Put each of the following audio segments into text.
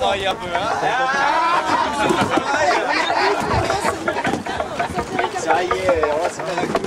hatayı yapıyor ha. Çay ye, yavaş.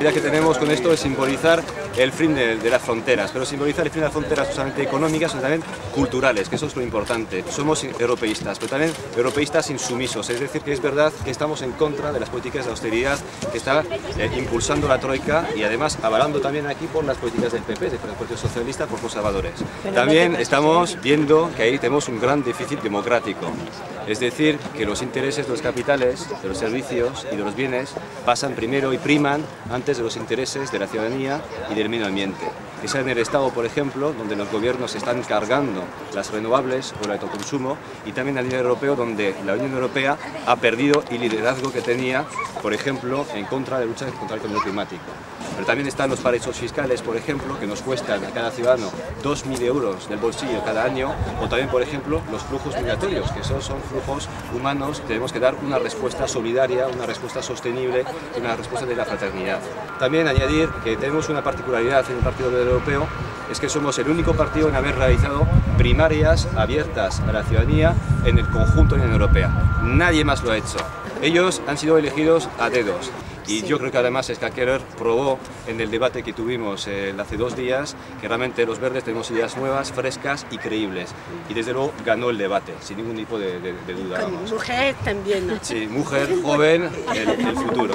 La idea que tenemos con esto es simbolizar el fin de, de, las fronteras, pero simbolizar el fin de las fronteras no solamente económicas, sino también culturales, que eso es lo importante. Somos europeístas, pero también europeístas insumisos, es decir, que es verdad que estamos en contra de las políticas de austeridad que está eh, impulsando la Troika y además avalando también aquí por las políticas del PP, del Partido Socialista, por conservadores. También estamos viendo que ahí tenemos un gran déficit democrático. Es decir, que los intereses de los capitales, de los servicios y de los bienes pasan primero y priman antes de los intereses de la ciudadanía y del medio ambiente. Es en el Estado, por ejemplo, donde los gobiernos están cargando las renovables o el autoconsumo y también a nivel europeo, donde la Unión Europea ha perdido el liderazgo que tenía, por ejemplo, en contra de la lucha contra el cambio climático. Pero también están los paraísos fiscales, por ejemplo, que nos cuestan a cada ciudadano 2.000 euros del bolsillo cada año, o también, por ejemplo, los flujos migratorios, que esos son flujos humanos, tenemos que dar una respuesta solidaria, una respuesta sostenible y una respuesta de la fraternidad. También añadir que tenemos una particularidad en el Partido Europeo, es que somos el único partido en haber realizado primarias abiertas a la ciudadanía en el conjunto de la Unión Europea. Nadie más lo ha hecho. Ellos han sido elegidos a dedos. Y yo creo que además Keller probó en el debate que tuvimos eh, hace dos días que realmente los verdes tenemos ideas nuevas, frescas y creíbles. Y desde luego ganó el debate, sin ningún tipo de, de, de duda. Con mujer también. Sí, mujer, joven, el, el futuro.